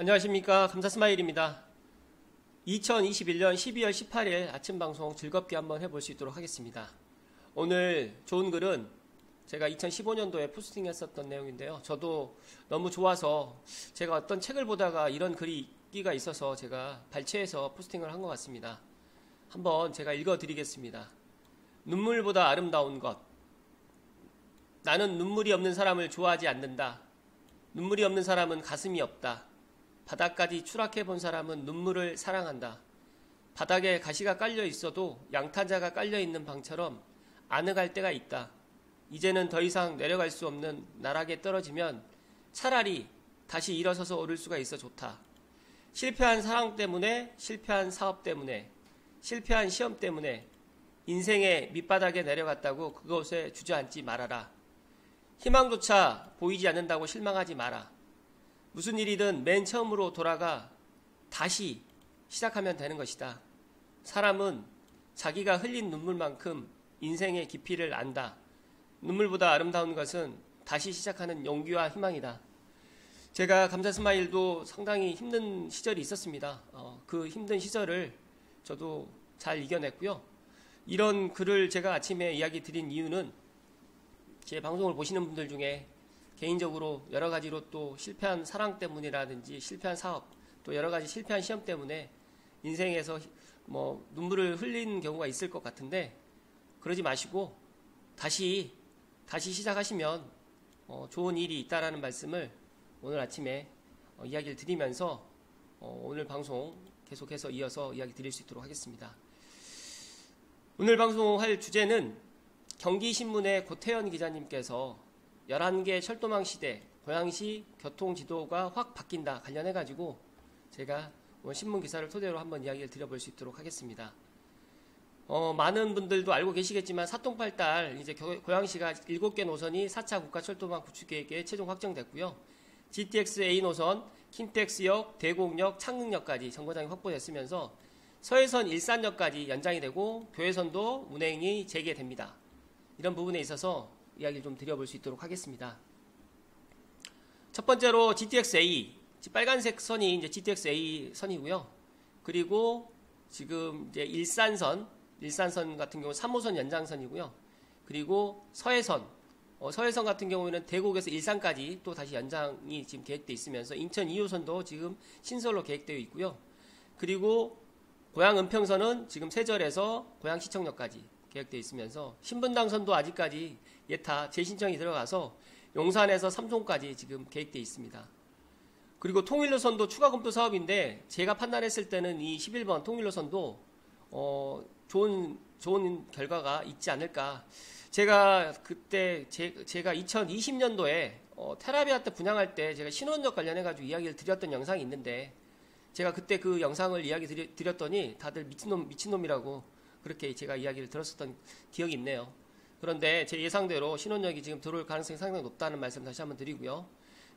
안녕하십니까 감사스마일입니다. 2021년 12월 18일 아침 방송 즐겁게 한번 해볼 수 있도록 하겠습니다. 오늘 좋은 글은 제가 2015년도에 포스팅 했었던 내용인데요. 저도 너무 좋아서 제가 어떤 책을 보다가 이런 글이 있기가 있어서 제가 발췌해서 포스팅을 한 것 같습니다. 한번 제가 읽어 드리겠습니다. 눈물보다 아름다운 것. 나는 눈물이 없는 사람을 좋아하지 않는다. 눈물이 없는 사람은 가슴이 없다. 바닥까지 추락해 본 사람은 눈물을 사랑한다. 바닥에 가시가 깔려 있어도 양탄자가 깔려 있는 방처럼 아늑할 때가 있다. 이제는 더 이상 내려갈 수 없는 나락에 떨어지면 차라리 다시 일어서서 오를 수가 있어 좋다. 실패한 사랑 때문에, 실패한 사업 때문에, 실패한 시험 때문에 인생의 밑바닥에 내려갔다고 그것에 주저앉지 말아라. 희망조차 보이지 않는다고 실망하지 마라. 무슨 일이든 맨 처음으로 돌아가 다시 시작하면 되는 것이다. 사람은 자기가 흘린 눈물만큼 인생의 깊이를 안다. 눈물보다 아름다운 것은 다시 시작하는 용기와 희망이다. 제가 감자 스마일도 상당히 힘든 시절이 있었습니다. 어, 그 힘든 시절을 저도 잘 이겨냈고요. 이런 글을 제가 아침에 이야기 드린 이유는 제 방송을 보시는 분들 중에 개인적으로 여러 가지로 또 실패한 사랑 때문이라든지 실패한 사업 또 여러 가지 실패한 시험 때문에 인생에서 뭐 눈물을 흘린 경우가 있을 것 같은데 그러지 마시고 다시 다시 시작하시면 어 좋은 일이 있다라는 말씀을 오늘 아침에 어 이야기를 드리면서 어 오늘 방송 계속해서 이어서 이야기 드릴 수 있도록 하겠습니다. 오늘 방송할 주제는 경기신문의 고태현 기자님께서 11개 철도망 시대 고양시 교통지도가 확 바뀐다 관련해 가지고 제가 신문 기사를 토대로 한번 이야기를 드려볼 수 있도록 하겠습니다. 어, 많은 분들도 알고 계시겠지만 사통팔달 이제 고양시가 7개 노선이 4차 국가 철도망 구축 계획에 최종 확정됐고요. GTX A 노선, 킨텍스역, 대곡역, 창릉역까지 정거장이 확보됐으면서 서해선 일산역까지 연장이 되고 교회선도 운행이 재개됩니다. 이런 부분에 있어서 이야기를 좀 드려볼 수 있도록 하겠습니다. 첫 번째로 GTX-A 빨간색 선이 이제 GTX-A 선이고요. 그리고 지금 이제 일산선 일산선 같은 경우 3호선 연장선이고요. 그리고 서해선 어, 서해선 같은 경우에는 대곡에서 일산까지 또 다시 연장이 지금 계획되어 있으면서 인천 2호선도 지금 신설로 계획되어 있고요. 그리고 고양 은평선은 지금 세절에서 고양 시청역까지 계획되어 있으면서 신분당선도 아직까지 예타 재신청이 들어가서 용산에서 삼송까지 지금 계획되어 있습니다. 그리고 통일로선도 추가 검토 사업인데 제가 판단했을 때는 이 11번 통일로선도 어 좋은 좋은 결과가 있지 않을까. 제가 그때 제, 가 2020년도에 어, 테라비아트 분양할 때 제가 신원역 관련해 가지고 이야기를 드렸던 영상이 있는데 제가 그때 그 영상을 이야기 드렸더니 다들 미친놈 미친놈이라고 그렇게 제가 이야기를 들었었던 기억이 있네요. 그런데 제 예상대로 신혼역이 지금 들어올 가능성이 상당히 높다는 말씀 다시 한번 드리고요.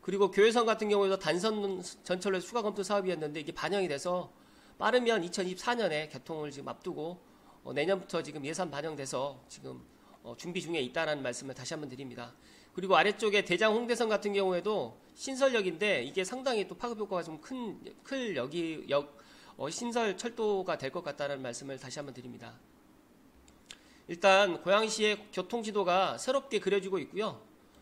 그리고 교회선 같은 경우에도 단선 전철로 수가 검토 사업이었는데 이게 반영이 돼서 빠르면 2024년에 개통을 지금 앞두고 어, 내년부터 지금 예산 반영돼서 지금 어, 준비 중에 있다는 말씀을 다시 한번 드립니다. 그리고 아래쪽에 대장 홍대선 같은 경우에도 신설역인데 이게 상당히 또 파급 효과가 좀큰클 역이 역 어, 신설 철도가 될 것 같다는 말씀을 다시 한번 드립니다. 일단 고양시의 교통지도가 새롭게 그려지고 있고요.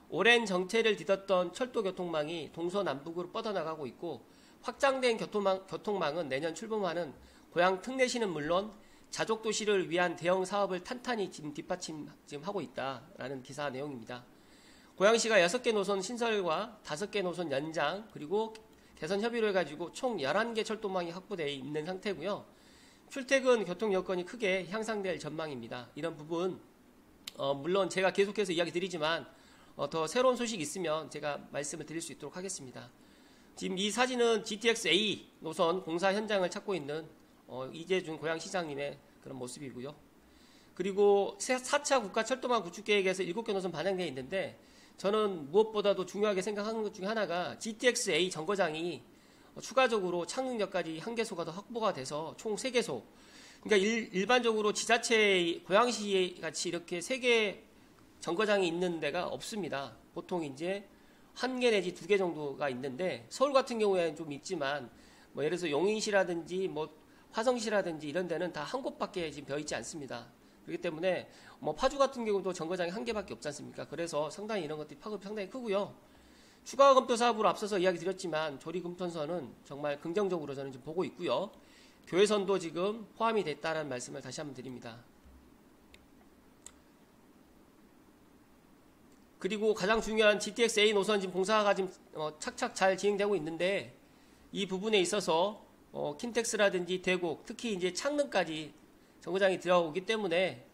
오랜 정체를 뒤덮던 철도 교통망이 동서남북으로 뻗어나가고 있고 확장된 교통망, 교통망은 내년 출범하는 고양 특례시는 물론 자족 도시를 위한 대형 사업을 탄탄히 지금 뒷받침 지금 하고 있다라는 기사 내용입니다. 고양시가 6개 노선 신설과 5개 노선 연장 그리고 개선 협의를 해가지고 총 11개 철도망이 확보되어 있는 상태고요. 출퇴근 교통 여건이 크게 향상될 전망입니다. 이런 부분 어, 물론 제가 계속해서 이야기 드리지만 어, 더 새로운 소식 있으면 제가 말씀을 드릴 수 있도록 하겠습니다. 지금 이 사진은 GTX-A 노선 공사 현장을 찾고 있는 어, 이재준 고양시장님의 그런 모습이고요. 그리고 4차 국가 철도망 구축 계획에서 7개 노선 반영되어 있는데 저는 무엇보다도 중요하게 생각하는 것 중에 하나가 GTX-A 정거장이 추가적으로 창릉역까지 한 개소가 더 확보가 돼서 총 3개소. 그러니까 일, 반적으로 지자체 고양시 같이 이렇게 3개 정거장이 있는 데가 없습니다. 보통 이제 한 개 내지 두 개 정도가 있는데 서울 같은 경우에는 좀 있지만 뭐 예를 들어서 용인시라든지 뭐 화성시라든지 이런 데는 다 한 곳밖에 지금 벼 있지 않습니다. 그렇기 때문에 뭐 파주 같은 경우도 정거장이 한 개밖에 없지 않습니까? 그래서 상당히 이런 것들이 파급이 상당히 크고요. 추가 검토 사업으로 앞서서 이야기 드렸지만 조리금토선은 정말 긍정적으로 저는 좀 보고 있고요. 교회선도 지금 포함이 됐다는 말씀을 다시 한번 드립니다. 그리고 가장 중요한 GTX-A 노선 지금 공사가 지금 어, 착착 잘 진행되고 있는데 이 부분에 있어서 어, 킨텍스라든지 대곡 특히 이제 창릉까지 정거장이 들어오기 때문에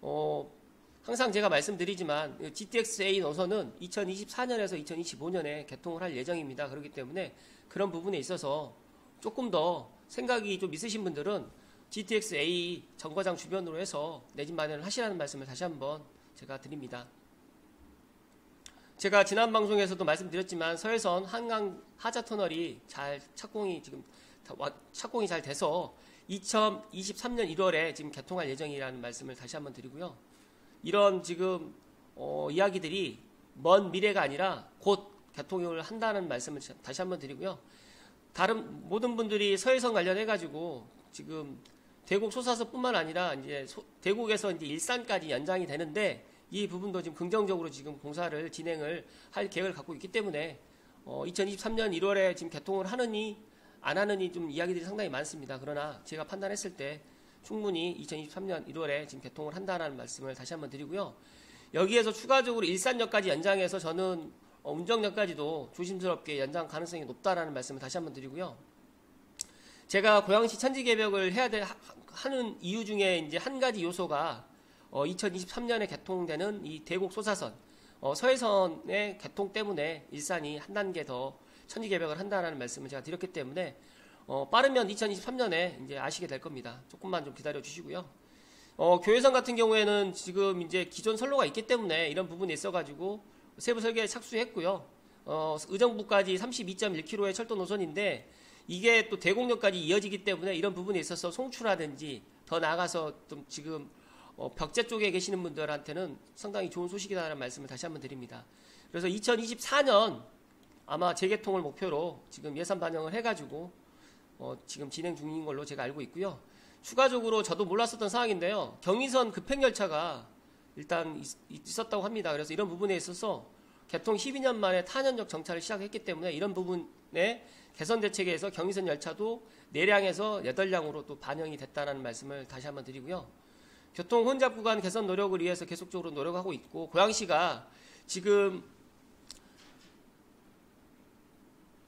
어, 항상 제가 말씀드리지만 GTX-A 노선은 2024년에서 2025년에 개통을 할 예정입니다. 그렇기 때문에 그런 부분에 있어서 조금 더 생각이 좀 있으신 분들은 GTX-A 정거장 주변으로 해서 내 집 마련을 하시라는 말씀을 다시 한번 제가 드립니다. 제가 지난 방송에서도 말씀드렸지만 서해선 한강 하자 터널이 잘 착공이 지금 착공이 잘 돼서 2023년 1월에 지금 개통할 예정이라는 말씀을 다시 한번 드리고요. 이런 지금 어, 이야기들이 먼 미래가 아니라 곧 개통을 한다는 말씀을 다시 한번 드리고요. 다른 모든 분들이 서해선 관련해 가지고 지금 대곡 소사서뿐만 아니라 이제 소, 대곡에서 이제 일산까지 연장이 되는데 이 부분도 지금 긍정적으로 지금 공사를 진행을 할 계획을 갖고 있기 때문에 어, 2023년 1월에 지금 개통을 하느니 안 하느니 좀 이야기들이 상당히 많습니다. 그러나 제가 판단했을 때 충분히 2023년 1월에 지금 개통을 한다는 말씀을 다시 한번 드리고요. 여기에서 추가적으로 일산역까지 연장해서 저는 어, 운정역까지도 조심스럽게 연장 가능성이 높다라는 말씀을 다시 한번 드리고요. 제가 고양시 천지 개벽을 해야 될 하는 이유 중에 이제 한 가지 요소가 어, 2023년에 개통되는 이 대곡 소사선 어, 서해선의 개통 때문에 일산이 한 단계 더 천지 개벽을 한다는 말씀을 제가 드렸기 때문에 어, 빠르면 2023년에 이제 아시게 될 겁니다. 조금만 좀 기다려 주시고요. 어, 교회선 같은 경우에는 지금 이제 기존 선로가 있기 때문에 이런 부분이 있어가지고 세부 설계에 착수했고요. 어, 의정부까지 32.1km의 철도 노선인데 이게 또 대곡역까지 이어지기 때문에 이런 부분에 있어서 송출하든지 더 나아가서 좀 지금 어, 벽제 쪽에 계시는 분들한테는 상당히 좋은 소식이다라는 말씀을 다시 한번 드립니다. 그래서 2024년 아마 재개통을 목표로 지금 예산 반영을 해가지고 어, 지금 진행 중인 걸로 제가 알고 있고요. 추가적으로 저도 몰랐었던 상황인데요. 경의선 급행열차가 일단 있, 었다고 합니다. 그래서 이런 부분에 있어서 개통 12년 만에 탄현역 정차를 시작했기 때문에 이런 부분에 개선 대책에서 경의선 열차도 4량에서 8량으로 또 반영이 됐다는 말씀을 다시 한번 드리고요. 교통 혼잡 구간 개선 노력을 위해서 계속적으로 노력하고 있고 고양시가 지금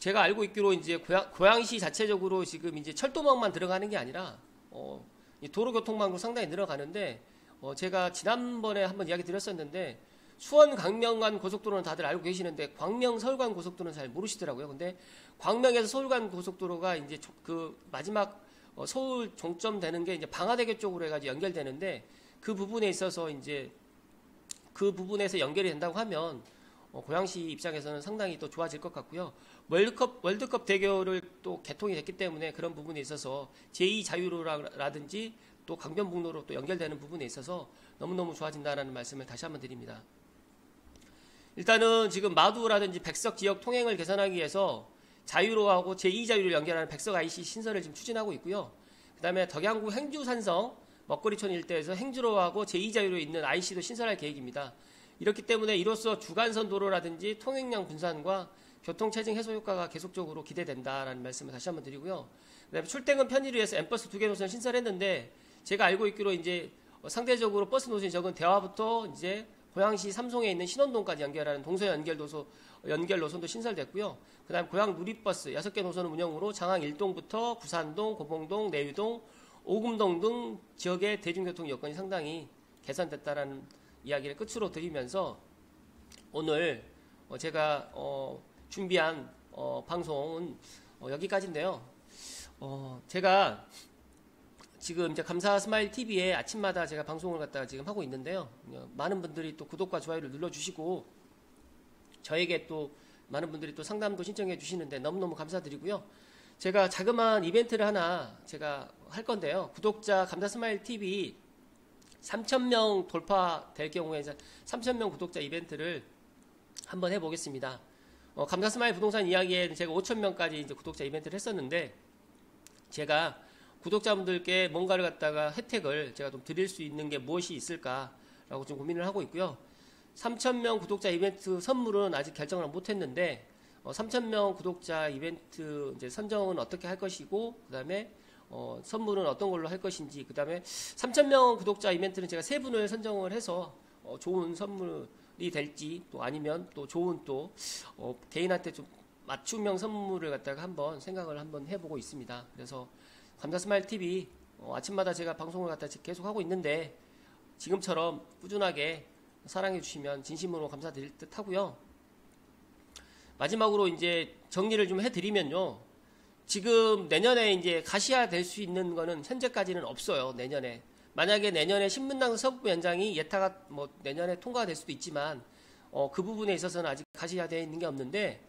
제가 알고 있기로 이제 고양, 고양 시 자체적으로 지금 이제 철도망만 들어가는 게 아니라 어, 도로교통망도 상당히 늘어가는데 어, 제가 지난번에 한번 이야기 드렸었는데 수원 광명간 고속도로는 다들 알고 계시는데 광명 서울간 고속도로는 잘 모르시더라고요. 근데 광명에서 서울간 고속도로가 이제 그 마지막 어, 서울 종점 되는 게 이제 방화대교 쪽으로 해가지고 연결되는데 그 부분에 있어서 이제 그 부분에서 연결이 된다고 하면 어, 고양시 입장에서는 상당히 또 좋아질 것 같고요. 월드컵 월드컵 대교를 또 개통이 됐기 때문에 그런 부분에 있어서 제2 자유로라든지 또 강변북로로 또 연결되는 부분에 있어서 너무너무 좋아진다라는 말씀을 다시 한번 드립니다. 일단은 지금 마두라든지 백석 지역 통행을 개선하기 위해서 자유로하고 제2 자유를 연결하는 백석 IC 신설을 지금 추진하고 있고요. 그 다음에 덕양구 행주 산성 먹거리촌 일대에서 행주로하고 제2 자유로 있는 IC도 신설할 계획입니다. 이렇기 때문에 이로써 주간선 도로라든지 통행량 분산과 교통체증 해소 효과가 계속적으로 기대된다라는 말씀을 다시 한번 드리고요. 그다음에 출퇴근 편의를 위해서 M버스 두 개 노선 신설했는데 제가 알고 있기로 이제 상대적으로 버스 노선이 적은 대화부터 이제 고양시 삼송에 있는 신원동까지 연결하는 동서 연결 동서 연결 노선도 신설됐고요. 그다음 고양 누리버스 6개 노선 운영으로 장항 1동부터 부산동, 고봉동, 내유동, 오금동 등 지역의 대중교통 여건이 상당히 개선됐다라는 이야기를 끝으로 드리면서 오늘 어, 제가 어 준비한 어 방송은 어, 여기까지인데요. 어 제가 지금 이제 감사 스마일 TV에 아침마다 제가 방송을 갖다가 지금 하고 있는데요. 많은 분들이 또 구독과 좋아요를 눌러주시고 저에게 또 많은 분들이 또 상담도 신청해 주시는데 너무너무 감사드리고요. 제가 자그마한 이벤트를 하나 제가 할 건데요. 구독자 감사 스마일 TV 3,000명 돌파될 경우에 3,000명 구독자 이벤트를 한번 해보겠습니다. 어, 감사스마일 부동산 이야기에는 제가 5천 명까지 이제 구독자 이벤트를 했었는데 제가 구독자분들께 뭔가를 갖다가 혜택을 제가 좀 드릴 수 있는 게 무엇이 있을까라고 좀 고민을 하고 있고요. 3,000명 구독자 이벤트 선물은 아직 결정을 못 했는데 어, 3,000명 구독자 이벤트 이제 선정은 어떻게 할 것이고 그 다음에 어, 선물은 어떤 걸로 할 것인지 그 다음에 3,000명 구독자 이벤트는 제가 세 분을 선정을 해서 어, 좋은 선물이 될지 또 아니면 또 좋은 또 어, 개인한테 좀 맞춤형 선물을 갖다가 한번 생각을 한번 해보고 있습니다. 그래서 감사 스마일 TV 어, 아침마다 제가 방송을 갖다 계속 하고 있는데 지금처럼 꾸준하게 사랑해 주시면 진심으로 감사드릴 듯 하고요. 마지막으로 이제 정리를 좀 해드리면요. 지금 내년에 이제 가시화 될 수 있는 거는 현재까지는 없어요. 내년에. 만약에 내년에 신문당 서부 연장이 예타가 뭐 내년에 통과될 수도 있지만 어, 그 부분에 있어서는 아직 가시화되어 있는 게 없는데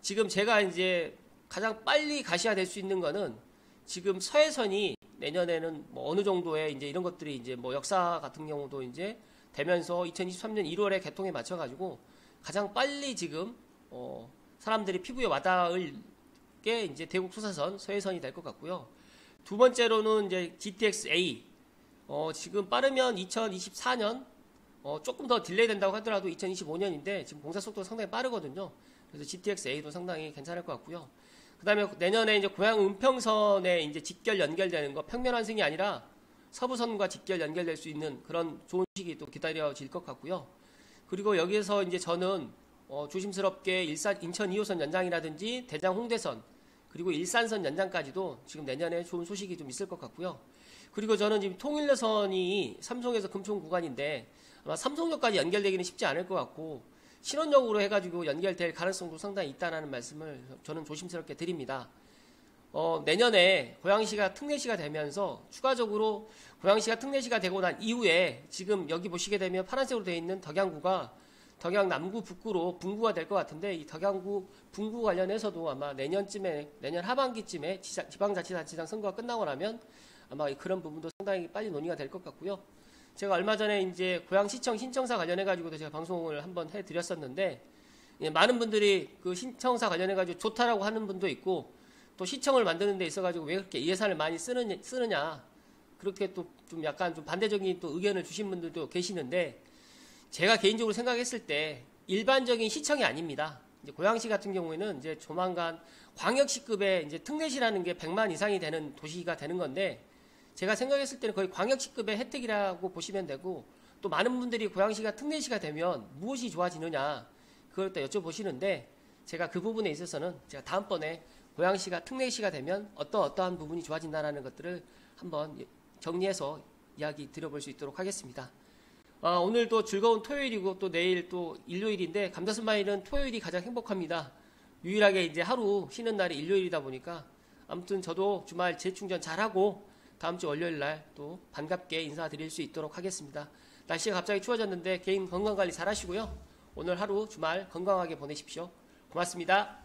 지금 제가 이제 가장 빨리 가시화 될 수 있는 거는 지금 서해선이 내년에는 뭐 어느 정도의 이제 이런 것들이 이제 뭐 역사 같은 경우도 이제 되면서 2023년 1월에 개통에 맞춰가지고 가장 빨리 지금 어 사람들이 피부에 와닿을 게 이제 대국 소사선 서해선이 될 것 같고요. 두 번째로는 이제 GTX A 어 지금 빠르면 2024년 어 조금 더 딜레이 된다고 하더라도 2025년인데 지금 공사 속도가 상당히 빠르거든요. 그래서 GTX A도 상당히 괜찮을 것 같고요. 그 다음에 내년에 이제 고양 은평선에 이제 직결 연결되는 거 평면 환승이 아니라 서부선과 직결 연결될 수 있는 그런 좋은 시기 또 기다려질 것 같고요. 그리고 여기에서 이제 저는 어, 조심스럽게 일산 인천 2호선 연장이라든지 대장 홍대선 그리고 일산선 연장까지도 지금 내년에 좋은 소식이 좀 있을 것 같고요. 그리고 저는 지금 통일로선이 삼성에서 금총 구간인데 아마 삼성역까지 연결되기는 쉽지 않을 것 같고 신원역으로 해가지고 연결될 가능성도 상당히 있다는 말씀을 저는 조심스럽게 드립니다. 어, 내년에 고양시가 특례시가 되면서 추가적으로 고양시가 특례시가 되고 난 이후에 지금 여기 보시게 되면 파란색으로 되어 있는 덕양구가 덕양 남구 북구로 분구가 될 것 같은데 이 덕양구 분구 관련해서도 아마 내년쯤에 내년 하반기쯤에 지방자치단체장 선거가 끝나고 나면 아마 그런 부분도 상당히 빨리 논의가 될 것 같고요. 제가 얼마 전에 이제 고양시청 신청사 관련해 가지고도 제가 방송을 한번 해드렸었는데 예, 많은 분들이 그 신청사 관련해 가지고 좋다라고 하는 분도 있고 또 시청을 만드는 데 있어 가지고 왜 그렇게 예산을 많이 쓰느냐, 쓰느냐 그렇게 또 좀 약간 좀 반대적인 또 의견을 주신 분들도 계시는데 제가 개인적으로 생각했을 때 일반적인 시청이 아닙니다. 이제 고양시 같은 경우에는 이제 조만간 광역시급의 이제 특례시라는 게 100만 이상이 되는 도시가 되는 건데 제가 생각했을 때는 거의 광역시급의 혜택이라고 보시면 되고 또 많은 분들이 고양시가 특례시가 되면 무엇이 좋아지느냐 그걸 또 여쭤보시는데 제가 그 부분에 있어서는 제가 다음번에 고양시가 특례시가 되면 어떠 어떠한 부분이 좋아진다라는 것들을 한번 정리해서 이야기 드려볼 수 있도록 하겠습니다. 아, 오늘도 즐거운 토요일이고 또 내일 또 일요일인데 감자스마일은 토요일이 가장 행복합니다. 유일하게 이제 하루 쉬는 날이 일요일이다 보니까 아무튼 저도 주말 재충전 잘하고 다음 주 월요일 날 또 반갑게 인사드릴 수 있도록 하겠습니다. 날씨가 갑자기 추워졌는데 개인 건강 관리 잘 하시고요. 오늘 하루 주말 건강하게 보내십시오. 고맙습니다.